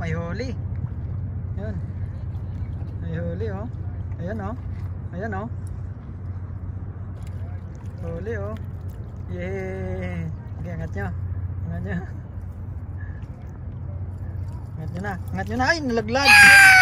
may huli. Yun. May huli oh. Ayan oh. Ayan oh. Huli oh. Yay! Okay, angat nyo. Angat nyo. Angat nyo na. Angat nyo na. Ay, nalaglag.